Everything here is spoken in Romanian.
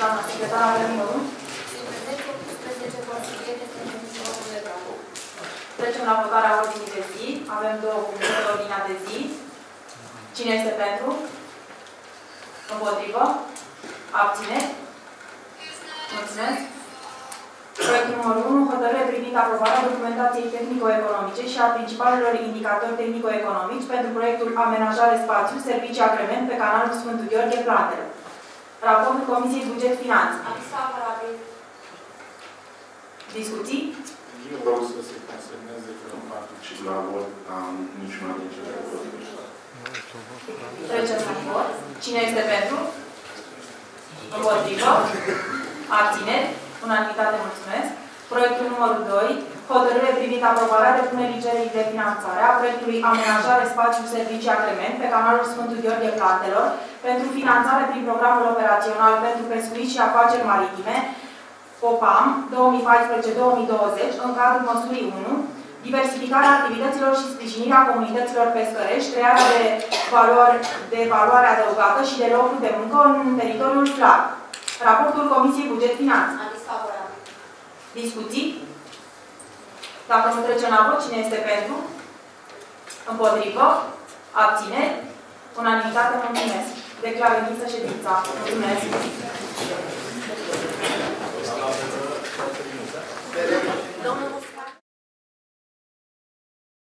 doamna secretar, avem numărul. 18 consilieri este numărul de bravo. Trecem la votarea ordinii de zi. Avem două puncte de ordinea de zi. Cine este pentru? Împotrivă? Abține? Mulțumesc. Proiectul numărul 1, hotărâre privind aprobarea documentației tehnico-economice și a principalelor indicatori tehnico-economici pentru proiectul Amenajare Spațiu, Servicii Agrement pe canalul Sfântul Gheorghe Plantele. Raportul Comisiei Buget Finanțe. Aviz favorabil. Discuții? Eu vreau să se consemneze că nu particip la vot la niciuna din cele voturi. Trecem la vot. Cine este pentru? Împotrivă? Abțineri? Unanimitate, mulțumesc. Proiectul numărul 2. Hotărâre privind aprobarea depunerii cererii de finanțare a proiectului Amenajare Spațiu Servicii Agrement pe canalul Sfântul Gheorghe Plantelor pentru finanțare prin programul operațional pentru pescuit și afaceri maritime POPAM 2014-2020 în cadrul măsurii 1 diversificarea activităților și sprijinirea comunităților pescărești, crearea de, valori, de valoare adăugată și de locuri de muncă în teritoriul FLAG. Raportul Comisiei Buget Finanțe. Aviz favorabil. Discuții? Dacă nu trecem la vot, cine este pentru? Împotrivă? Abțineri? Unanimitate, mulțumesc. Declar închisă ședința. Mulțumesc.